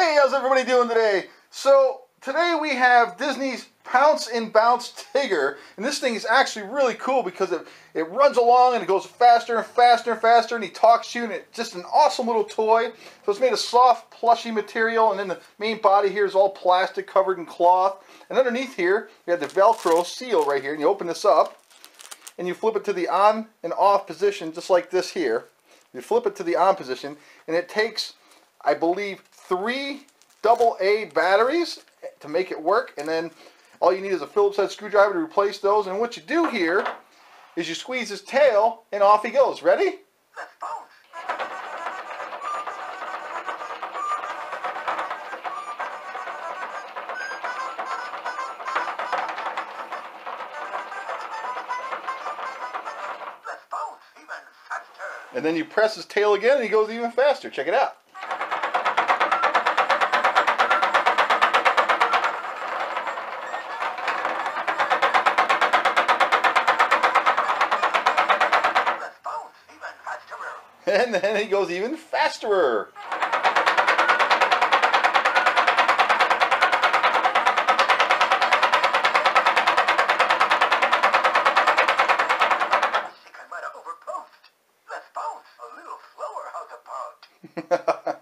Hey, how's everybody doing today? So, today we have Disney's Pounce and Bounce Tigger, and this thing is actually really cool because it, it runs along and it goes faster and faster and faster, and he talks to you, and it's just an awesome little toy. So it's made of soft, plushy material, and then the main body here is all plastic covered in cloth. And underneath here, you have the Velcro seal right here, and you open this up, and you flip it to the on and off position, just like this here. You flip it to the on position, and it takes, I believe, three double A batteries to make it work, and then all you need is a Phillips head screwdriver to replace those. And what you do here is you squeeze his tail, and off he goes. Ready? Let's bounce. Let's bounce even faster. And then you press his tail again, and he goes even faster. Check it out. And then he goes even faster. think I might have overpounced. Let's bounce a little slower. How's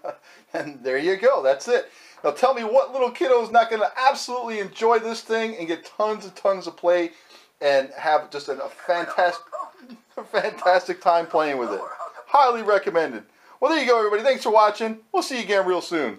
about? and there you go. That's it. Now tell me what little kiddo is not going to absolutely enjoy this thing and get tons and tons of play and have just a, a fantastic, fantastic time playing with it. Highly recommended. Well, there you go, everybody. Thanks for watching. We'll see you again real soon.